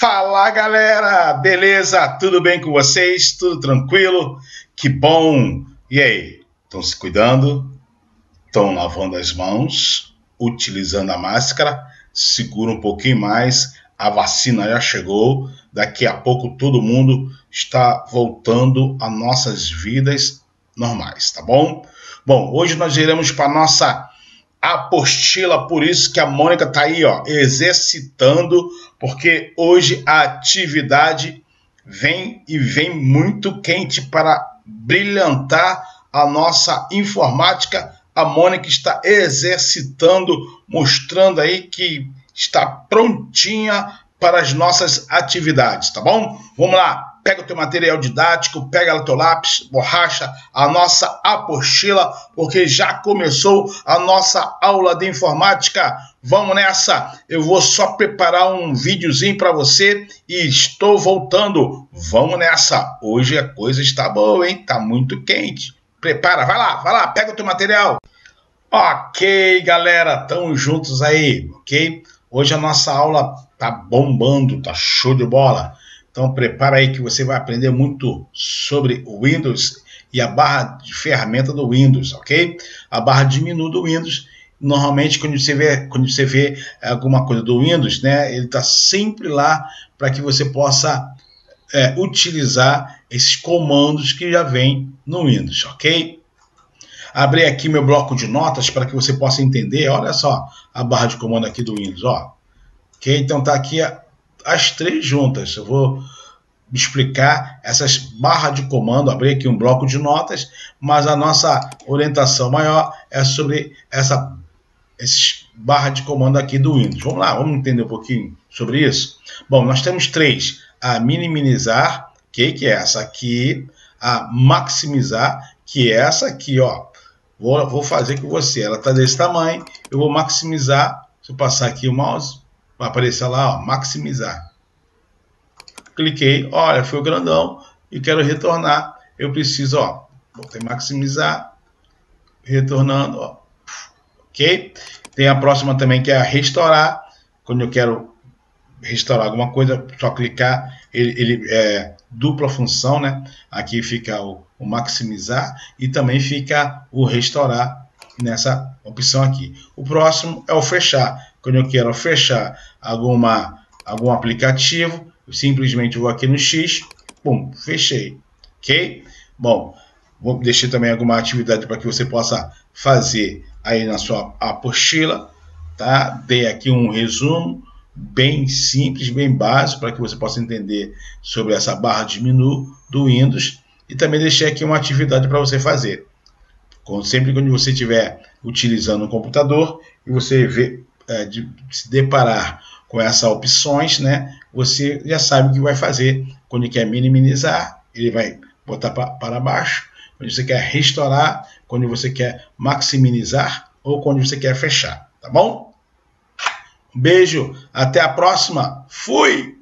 Fala galera, beleza? Tudo bem com vocês? Tudo tranquilo? Que bom! E aí, estão se cuidando? Estão lavando as mãos? Utilizando a máscara? Segura um pouquinho mais, a vacina já chegou. Daqui a pouco todo mundo está voltando a nossas vidas normais, tá bom? Bom, hoje nós iremos para nossa apostila, por isso que a Mônica tá aí, ó, exercitando, porque hoje a atividade vem e vem muito quente para brilhantar a nossa informática. A Mônica está exercitando, mostrando aí que está prontinha para as nossas atividades, tá bom? Vamos lá, pega o teu material didático, pega o teu lápis, borracha, a nossa apostila, porque já começou a nossa aula de informática. Vamos nessa! Eu vou só preparar um videozinho para você e estou voltando. Vamos nessa! Hoje a coisa está boa, hein? Tá muito quente. Prepara, vai lá, vai lá, pega o teu material. Ok, galera, estamos juntos aí, ok? Hoje a nossa aula tá bombando, tá show de bola. Então prepara aí que você vai aprender muito sobre o Windows e a barra de ferramenta do Windows, ok? A barra de menu do Windows. Normalmente quando você vê, quando você vê alguma coisa do Windows, né, ele está sempre lá para que você possa é, utilizar esses comandos que já vem no Windows, ok? Abri aqui meu bloco de notas para que você possa entender. Olha só a barra de comando aqui do Windows, ó. Ok? Então tá aqui as três juntas. Eu vou explicar essas barras de comando, abrir aqui um bloco de notas, mas a nossa orientação maior é sobre essa barra de comando aqui do Windows. Vamos lá, vamos entender um pouquinho sobre isso? Bom, nós temos três. A minimizar, que, que é essa aqui. A maximizar, que é essa aqui, ó. Vou, vou fazer com você. Ela está desse tamanho. Eu vou maximizar. Se eu passar aqui o mouse, vai aparecer lá, ó, maximizar. Cliquei, olha, foi o grandão e quero retornar. Eu preciso, ó, vou ter maximizar, retornando, ó, ok? Tem a próxima também que é restaurar. Quando eu quero restaurar alguma coisa, só clicar, ele, ele é dupla função, né? Aqui fica o, o maximizar e também fica o restaurar nessa opção aqui. O próximo é o fechar. Quando eu quero fechar alguma, algum aplicativo, eu simplesmente vou aqui no X, pum, fechei. Ok? Bom, vou deixar também alguma atividade para que você possa fazer aí na sua apostila. Tá? Dei aqui um resumo bem simples, bem básico, para que você possa entender sobre essa barra de menu do Windows. E também deixei aqui uma atividade para você fazer. Sempre quando você estiver utilizando o computador e você vê, é, de se deparar com essas opções, né, você já sabe o que vai fazer. Quando quer minimizar, ele vai botar pra, para baixo. Quando você quer restaurar, quando você quer maximizar ou quando você quer fechar, tá bom? Um beijo, até a próxima. Fui!